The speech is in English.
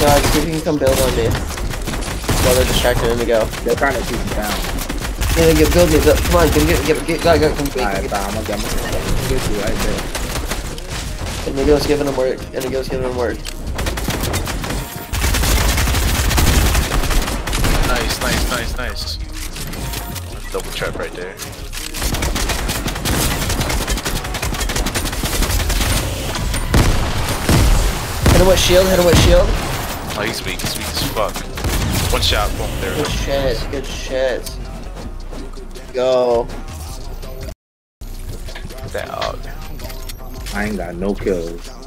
God, see if you can come build on me. While they're distracted, let me go. They're trying to keep me down. Yeah, get build me, build. Come on, get, get, get, get, go, go, come, get, Alright, get, fine, I'm gonna get, I'm gonna get you right there. And Miguel's giving him work. And Miguel's giving him work. Nice, nice, nice, nice. Double trap right there. Hit him with shield, hit him with shield. Oh, he's weak. He's weak as fuck. One shot. Boom. There we Good shit, good shit. Go. Dog. I ain't got no kills.